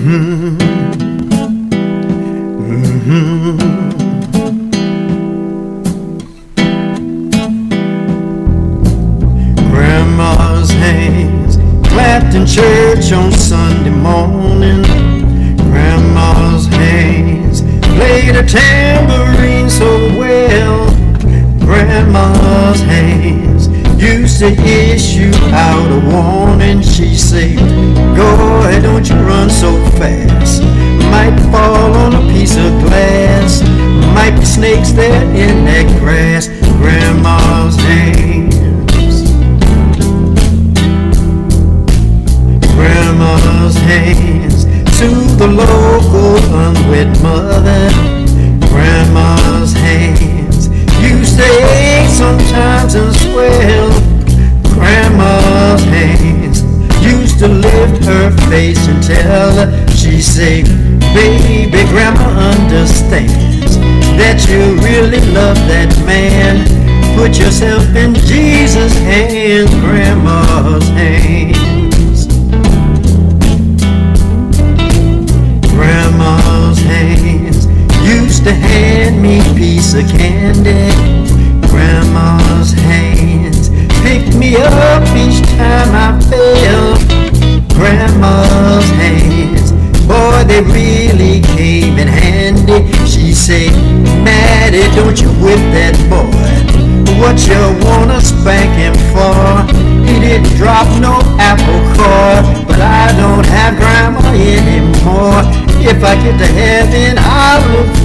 Hmm. Hmm. Grandma's hands clapped in church on Sunday morning. Grandma's hands played a tambourine so well. Grandma's hands used to issue out a warning. She said, Ahead, don't you run so fast. Might fall on a piece of glass. Might be snakes there in that grass. Grandma's hands. Grandma's hands to the local unwed mother. Lift her face and tell her, she say, baby, grandma understands that you really love that man. Put yourself in Jesus' hands, grandma's hands. Grandma's hands used to hand me piece of candy. Grandma's hands picked me up Grandma's hands, boy, they really came in handy. She said, Maddie, don't you whip that boy. What you wanna spank him for? He didn't drop no apple core, but I don't have grandma anymore. If I get to heaven, I'll look